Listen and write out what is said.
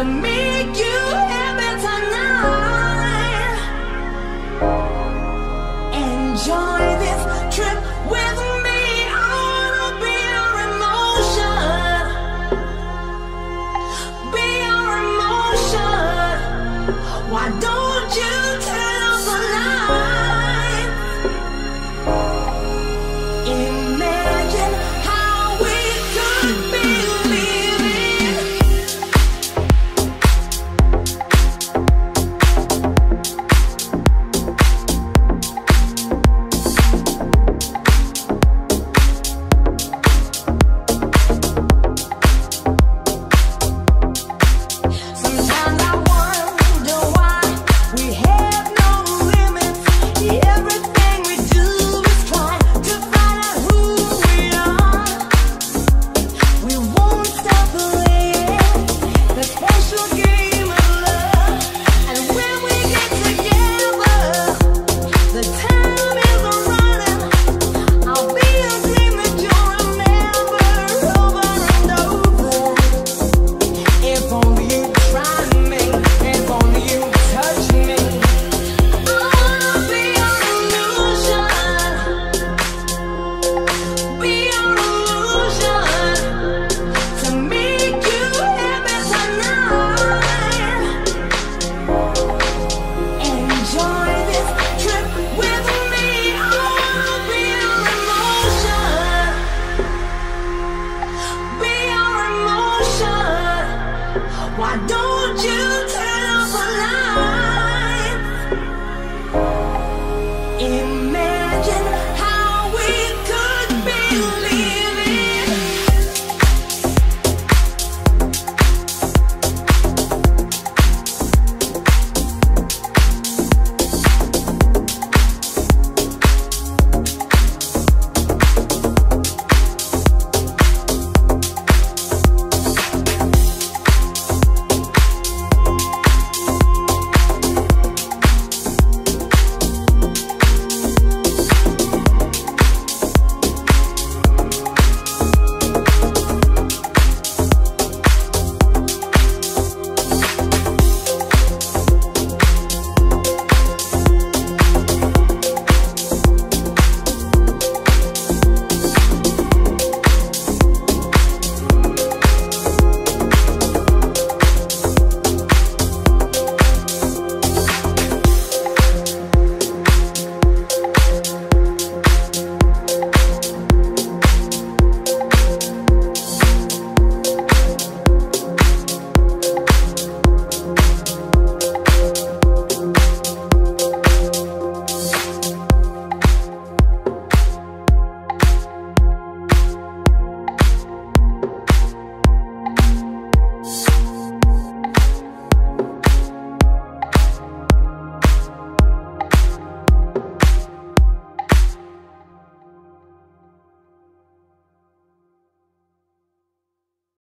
to make you